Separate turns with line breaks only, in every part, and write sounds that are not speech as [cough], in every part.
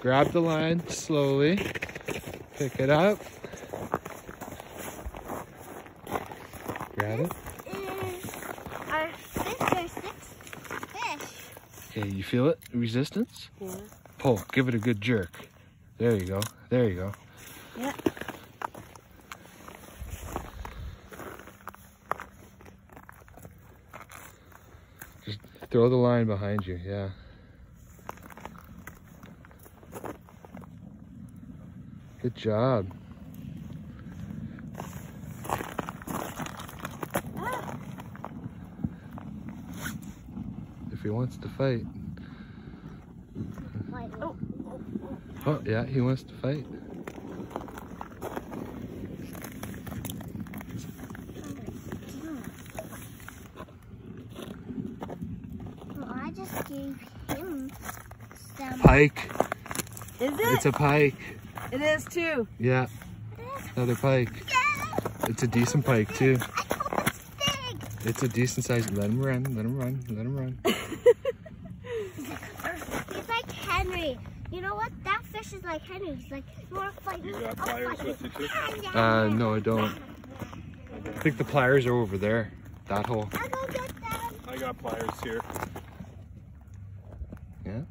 Grab the line slowly. Pick it up. Grab it.
Our fifth or sixth fish.
Okay, you feel it? Resistance?
Yeah.
Pull. Give it a good jerk. There you go. There you go.
Yeah.
Just throw the line behind you. Yeah. Good job. If he wants to fight.
Oh oh,
oh, oh, yeah, he wants to fight.
Just gave him some.
Pike.
Is it?
It's a pike.
it is too.
Yeah, another pike.
Yeah,
It's a decent pike, too.
I hope it's big.
It's a decent size. Let him run. Let him run. Let him run.
He's like Henry. You know what? That fish is like Henry. He's like, you want to fight?
You got pliers with you too?
Uh, no, I don't. I think the pliers are over there. That hole.
I'll go get them.
I got pliers here.
Yeah.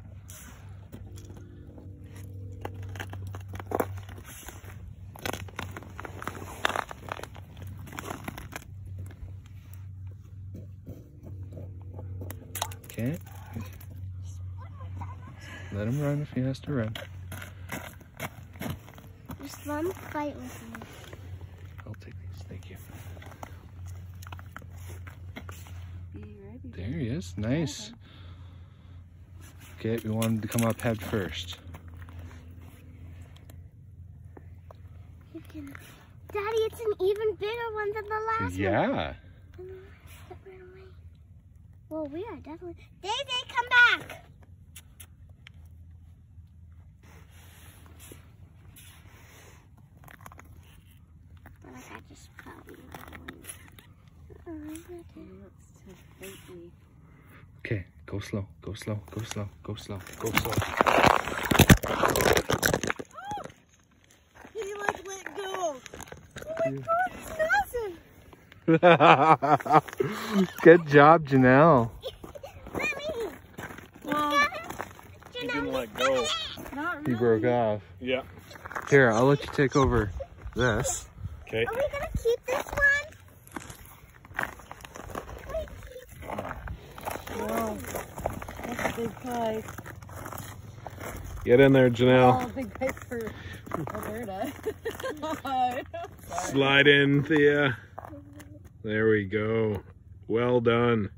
Okay. Let him run if he has to run.
Just one fight with me.
I'll take these. Thank you.
Be ready.
There he is. Nice. Okay, we want him to come up head first.
Daddy, it's an even bigger one than the last one.
Yeah.
Step right away. Well, we are definitely. Daisy, come back. I just probably
Okay, go slow, go slow, go slow, go slow, go slow.
He like let go.
Oh, [laughs] Good job, Gennelle. [laughs]
Mommy,
Well,
He didn't let go.
not
He broke off.
Yeah.
Here, I'll let you take over this.
Okay.
are we gonna keep this one?
A big pike.
Get in there, Gennelle.
Oh, big pike for Alberta. [laughs]
Slide in, Thea. There we go. Well done.